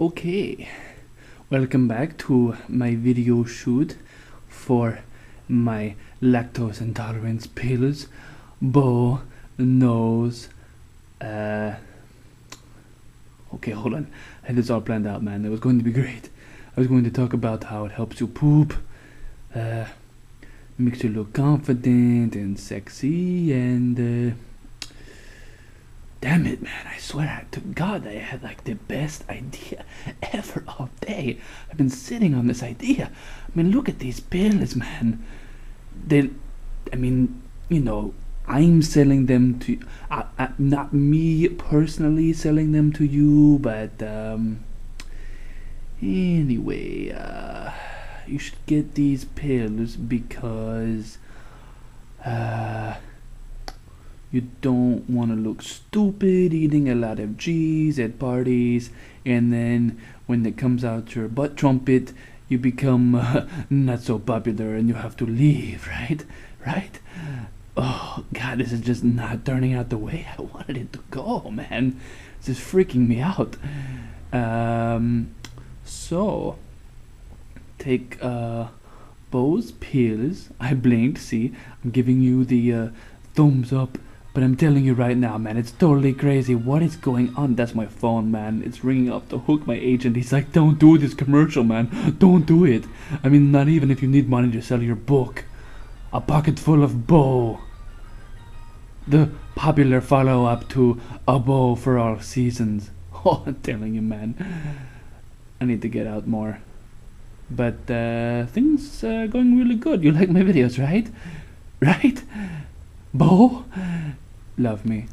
Okay, welcome back to my video shoot for my lactose intolerance pills. Bo knows Uh, okay, hold on. I had this all planned out, man. It was going to be great. I was going to talk about how it helps you poop, uh, makes you look confident and sexy, and uh, damn it, man! I swear to God, I had like the best idea ever all day. I've been sitting on this idea. I mean, look at these pills, man. They, I mean, you know, I'm selling them to, uh, not me personally selling them to you, but um, anyway, uh, you should get these pills because. Uh, you don't want to look stupid eating a lot of cheese at parties, and then when it comes out your butt trumpet, you become uh, not so popular and you have to leave, right? Right? Oh, God, this is just not turning out the way I wanted it to go, man. This is freaking me out. Um, so, take uh, Bo's pills. I blinked, see? I'm giving you the uh, thumbs up but I'm telling you right now, man, it's totally crazy. What is going on? That's my phone, man. It's ringing off the hook. My agent, he's like, don't do this commercial, man. Don't do it. I mean, not even if you need money to sell your book. A pocket full of Bo. The popular follow up to A Bo for All Seasons. Oh, I'm telling you, man. I need to get out more. But uh, things are going really good. You like my videos, right? Right? Bo? Love me.